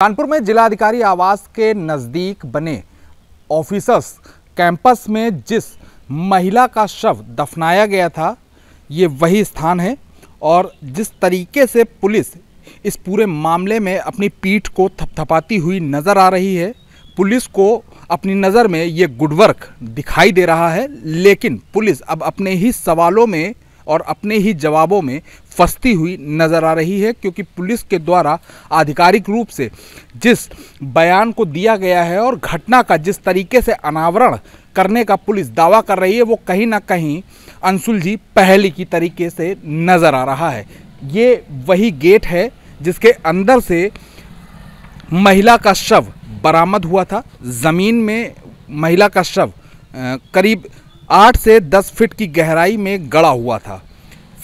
कानपुर में जिलाधिकारी आवास के नज़दीक बने ऑफिसर्स कैंपस में जिस महिला का शव दफनाया गया था, ये वही स्थान है और जिस तरीके से पुलिस इस पूरे मामले में अपनी पीठ को थपथपाती हुई नज़र आ रही है, पुलिस को अपनी नज़र में ये गुडवर्क दिखाई दे रहा है, लेकिन पुलिस अब अपने ही सवालों में और अपने ही जवाबों में फंसती हुई नज़र आ रही है, क्योंकि पुलिस के द्वारा आधिकारिक रूप से जिस बयान को दिया गया है और घटना का जिस तरीके से अनावरण करने का पुलिस दावा कर रही है, वो कहीं ना कहीं अनसुलझी पहली की तरीके से नज़र आ रहा है। ये वही गेट है जिसके अंदर से महिला का शव बरामद हुआ था। ज़मीन में महिला का शव करीब आठ से दस फीट की गहराई में गड़ा हुआ था।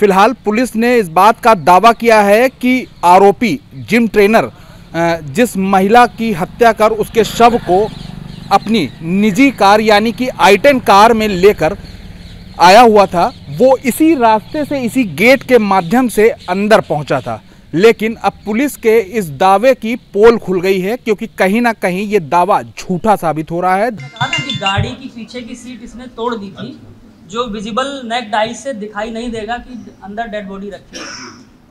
फ़िलहाल पुलिस ने इस बात का दावा किया है कि आरोपी जिम ट्रेनर जिस महिला की हत्या कर उसके शव को अपनी निजी कार यानी कि आई कार में लेकर आया हुआ था, वो इसी रास्ते से इसी गेट के माध्यम से अंदर पहुँचा था। लेकिन अब पुलिस के इस दावे की पोल खुल गई है, क्योंकि कहीं ना कहीं ये दावा झूठा साबित हो रहा है। गाड़ी की पीछे की सीट इसने तोड़ दी थी, जो विजिबल नेक डाई से दिखाई नहीं देगा कि अंदर डेड बॉडी रखी है।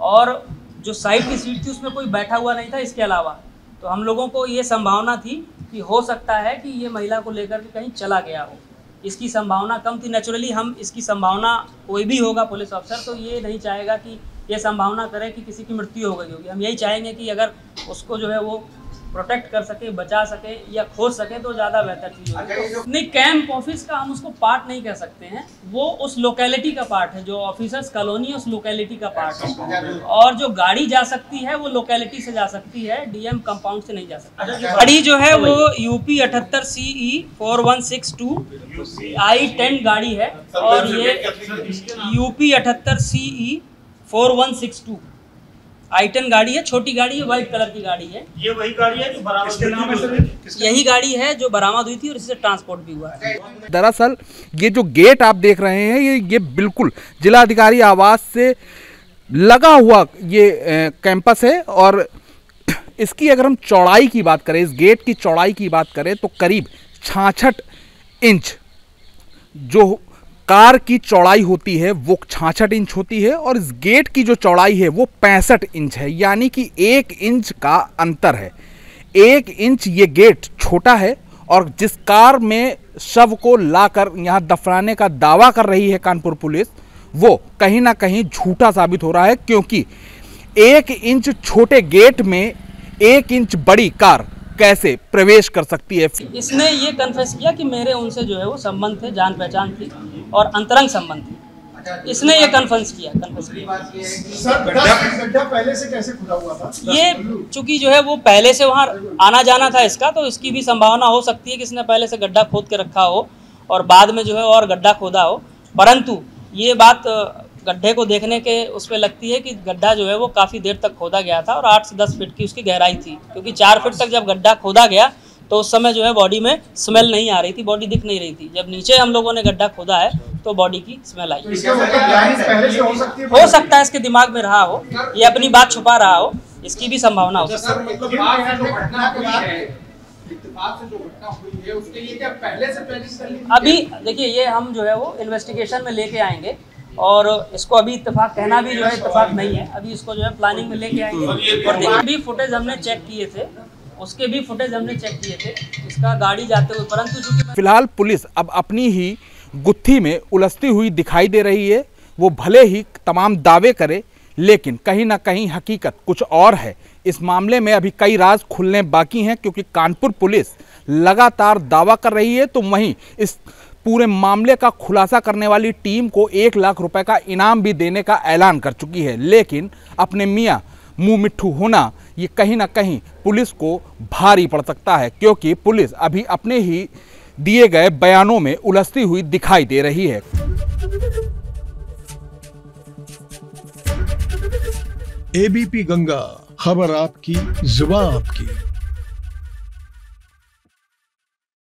और जो साइड की सीट थी, उसमें कोई बैठा हुआ नहीं था इसके अलावा। तो हम लोगों को ये संभावना थी कि हो सकता है कि ये महिला को लेकर के कहीं चला गया हो। इसकी संभावना कम थी। नेचुरली हम इसकी संभावना कोई भी होगा पुलिस अफसर तो ये नहीं चाहेगा कि ये संभावना करें कि किसी की मृत्यु हो गई होगी। हम यही चाहेंगे कि अगर उसको जो है वो प्रोटेक्ट कर सके बचा सके या खोज सके तो ज़्यादा बेहतर चीज़ होगी। नहीं कैंप ऑफ़िस का हम उसको पार्ट नहीं कह सकते हैं। वो उस लोकेलिटी का पार्ट है जो ऑफिसर्स कॉलोनी उस लोकेलिटी का पार्ट है। और जो गाड़ी जा सकती है वो लोकेलिटी से जा सकती है डीएम कंपाउंड से नहीं जा सकती। गाड़ी जो है वो यूपी अठहत्तर C E four one six two i ten गाड़ी है। और ये यूपी अठहत्तर C E four one six two i ten गाड़ी है छोटी गाड़ी है व्हाइट कलर की गाड़ी है। ये वही गाड़ी है जो बरामद यही गाड़ी है जो बरामद हुई थी और इससे ट्रांसपोर्ट भी हुआ है। दरअसल ये जो गेट आप देख रहे हैं ये ये बिल्कुल जिलाधिकारी आवास से लगा हुआ ये कैंपस है और इसकी अगर हम चौड़ाई की बात करें इस गेट की चौड़ाई की बात करें तो करीब छाछठ इंच जो कार की चौड़ाई होती है, वो छाछठ इंच होती है और इस गेट की जो चौड़ाई है, वो पैंसठ इंच है, यानी कि एक इंच का अंतर है। एक इंच ये गेट छोटा है और जिस कार में शव को लाकर यहाँ दफनाने का दावा कर रही है कानपुर पुलिस, वो कहीं ना कहीं झूठा साबित हो रहा है, क्योंकि एक इंच छोटे गेट में एक इंच बड़ी कार कैसे प्रवेश कर सकती है? इसने ये कन्फेस किया कि मेरे उनसे जो है वो संबंध थे जान पहचान थी और अंतरंग संबंध थी। इसने ये कन्फर्स किया कन्फर्स किया। पहले से कैसे खुदा हुआ था? ये चूँकि जो है वो पहले से वहाँ आना जाना था इसका तो इसकी भी संभावना हो सकती है कि इसने पहले से गड्ढा खोद के रखा हो और बाद में जो है और गड्ढा खोदा हो। परंतु ये बात गड्ढे को देखने के उस पर लगती है कि गड्ढा जो है वो काफ़ी देर तक खोदा गया था और आठ से दस फीट की उसकी गहराई थी क्योंकि चार फीट तक जब गड्ढा खोदा गया तो उस समय जो है बॉडी में स्मेल नहीं आ रही थी बॉडी दिख नहीं रही थी। जब नीचे हम लोगों ने गड्ढा खोदा है तो बॉडी की स्मेल आई। मतलब हो? सकता है इसके दिमाग में रहा हो ये अपनी बात छुपा रहा हो इसकी भी संभावना हो सकती है। अभी देखिए ये हम जो है वो इन्वेस्टिगेशन में लेके आएँगे। और इसको अभी इतफाक कहना भी जो है इतफाक नहीं है। अभी इसको जो है प्लानिंग में लेके आएँगे। और देखिए भी फुटेज हमने चेक किए थे। उसके भी फुटेज हमने चेक किए थे। इसका गाड़ी जाते हुए परंतु चूँकि फ़िलहाल पुलिस अब अपनी ही गुत्थी में उलझती हुई दिखाई दे रही है। वो भले ही तमाम दावे करे लेकिन कहीं ना कहीं हकीकत कुछ और है। इस मामले में अभी कई राज खुलने बाकी हैं क्योंकि कानपुर पुलिस लगातार दावा कर रही है। तो वहीं इस पूरे मामले का खुलासा करने वाली टीम को एक लाख रुपए का इनाम भी देने का ऐलान कर चुकी है। लेकिन अपने मियाँ, मुँह मिट्ठू होना, ये कहीं ना कहीं पुलिस को भारी पड़ सकता है, क्योंकि पुलिस अभी अपने ही दिए गए बयानों में उलझती हुई दिखाई दे रही है। एबीपी गंगा, खबर आपकी जुबा आपकी।